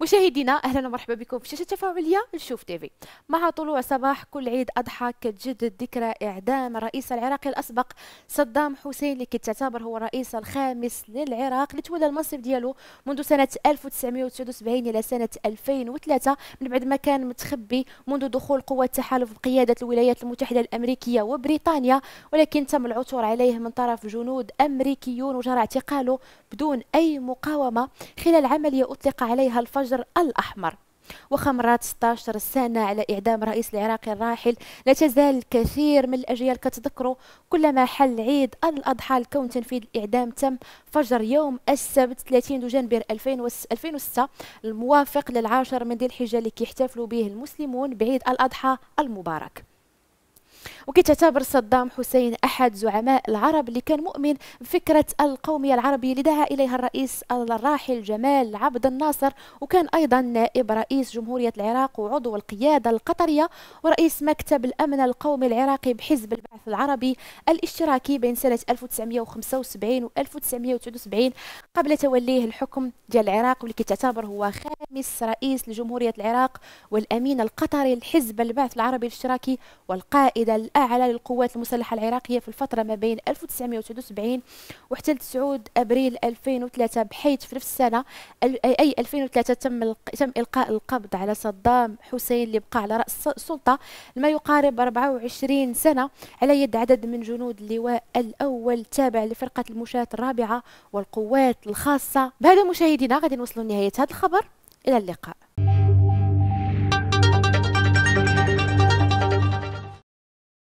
مشاهدينا أهلا ومرحبا بكم في شاشة تفاعليه لشوف تيفي مع طلوع صباح كل عيد أضحى كتجدد ذكرى إعدام الرئيس العراقي الأسبق صدام حسين اللي كتعتبر هو الرئيس الخامس للعراق اللي تولى المنصب ديالو منذ سنة 1979 إلى سنة 2003 من بعد ما كان متخبي منذ دخول قوات تحالف بقياده الولايات المتحدة الأمريكية وبريطانيا ولكن تم العثور عليه من طرف جنود أمريكيون وجرى اعتقاله بدون أي مقاومة. خلال عملية أطلق عليها الفجر الحجر الأحمر. وخمرات 16 سنة على إعدام رئيس العراقي الراحل. لا تزال الكثير من الأجيال كتذكروا كلما حل عيد الأضحى الكون تنفيذ الإعدام تم فجر يوم السبت 30 دجنبر 2006 الموافق للعاشر من ذي الحجة اللي كيحتفلوا به المسلمون بعيد الأضحى المبارك. وكتعتبر صدام حسين أحد زعماء العرب اللي كان مؤمن بفكرة القومية العربية اللي دعا إليها الرئيس الراحل جمال عبد الناصر وكان أيضا نائب رئيس جمهورية العراق وعضو القيادة القطرية ورئيس مكتب الأمن القومي العراقي بحزب البعث العربي الاشتراكي بين سنة 1975 و 1979 قبل توليه الحكم ديال العراق واللي كتعتبر هو خامس رئيس لجمهورية العراق والأمين القطري لحزب البعث العربي الاشتراكي والقائد الأعلى للقوات المسلحة العراقية في الفترة ما بين 1979 وحتى 9 أبريل 2003 بحيث في نفس السنة أي 2003 تم تم إلقاء القبض على صدام حسين اللي بقى على رأس السلطة ما يقارب 24 سنة على يد عدد من جنود اللواء الأول تابع لفرقة المشاة الرابعة والقوات الخاصة. بهذا مشاهدينا غادي نوصلوا لنهاية هذا الخبر. إلى اللقاء.